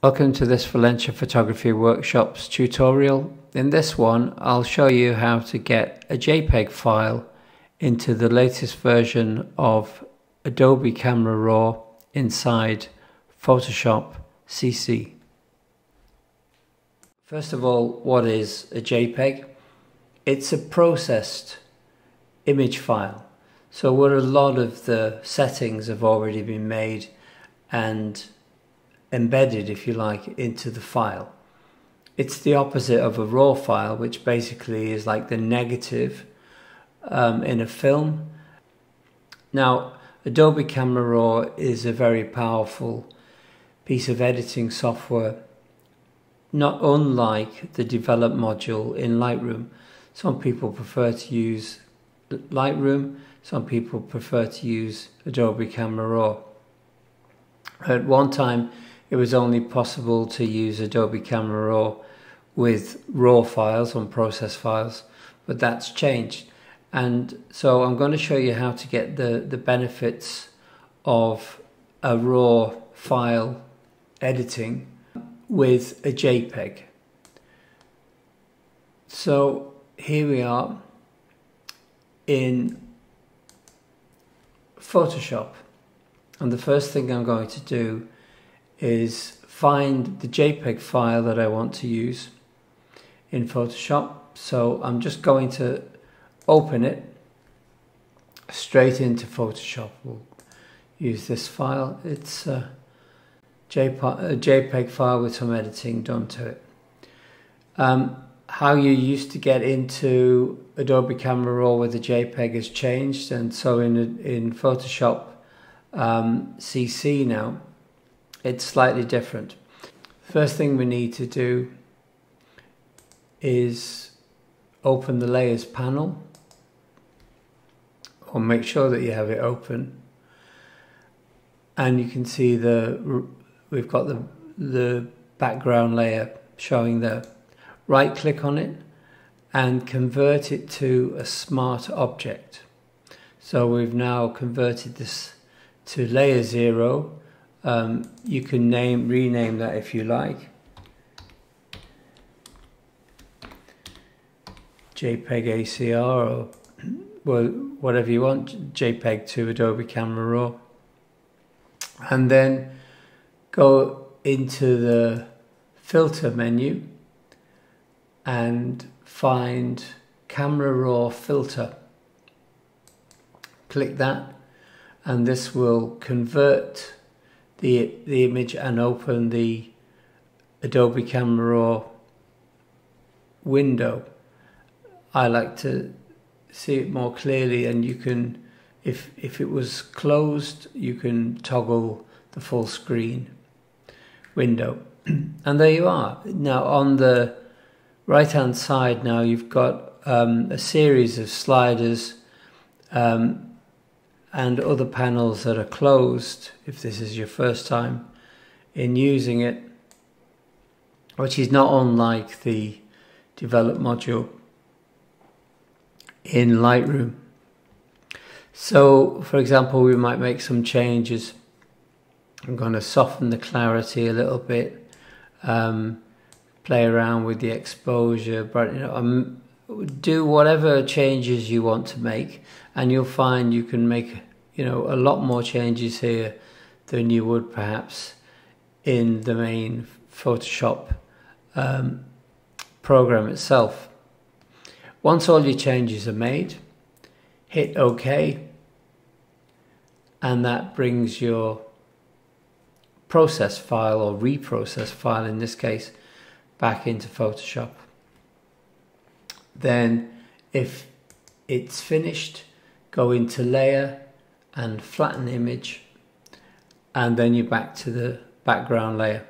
Welcome to this Valentia Photography Workshops tutorial. In this one, I'll show you how to get a JPEG file into the latest version of Adobe Camera Raw inside Photoshop CC. First of all, what is a JPEG? It's a processed image file. So where a lot of the settings have already been made and embedded, if you like, into the file. It's the opposite of a raw file, which basically is like the negative um, in a film. Now, Adobe Camera Raw is a very powerful piece of editing software, not unlike the develop module in Lightroom. Some people prefer to use Lightroom, some people prefer to use Adobe Camera Raw. At one time, it was only possible to use Adobe Camera Raw with raw files on process files, but that's changed. And so I'm going to show you how to get the, the benefits of a raw file editing with a JPEG. So here we are in Photoshop. And the first thing I'm going to do is find the JPEG file that I want to use in Photoshop. So I'm just going to open it straight into Photoshop. We'll use this file. It's a JPEG file with some editing done to it. Um, how you used to get into Adobe Camera Raw with the JPEG has changed, and so in in Photoshop um, CC now, it's slightly different. First thing we need to do is open the layers panel or make sure that you have it open. And you can see the we've got the the background layer showing there right click on it and convert it to a smart object. So we've now converted this to layer 0 um, you can name rename that if you like. JPEG ACR or well, whatever you want, JPEG to Adobe Camera Raw. And then go into the filter menu and find Camera Raw filter. Click that and this will convert the, the image and open the Adobe Camera window. I like to see it more clearly and you can, if, if it was closed, you can toggle the full screen window. and there you are. Now on the right hand side now you've got um, a series of sliders um, and other panels that are closed if this is your first time in using it which is not unlike the develop module in Lightroom. So for example we might make some changes. I'm going to soften the clarity a little bit, um, play around with the exposure, but you know, I'm do whatever changes you want to make and you'll find you can make you know a lot more changes here than you would perhaps in the main Photoshop um, program itself. Once all your changes are made, hit OK and that brings your process file or reprocess file in this case back into Photoshop then if it's finished go into layer and flatten image and then you're back to the background layer.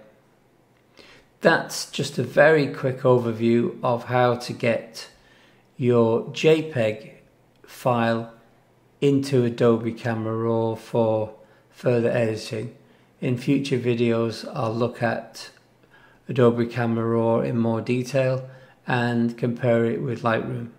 That's just a very quick overview of how to get your JPEG file into Adobe Camera Raw for further editing. In future videos I'll look at Adobe Camera Raw in more detail and compare it with Lightroom.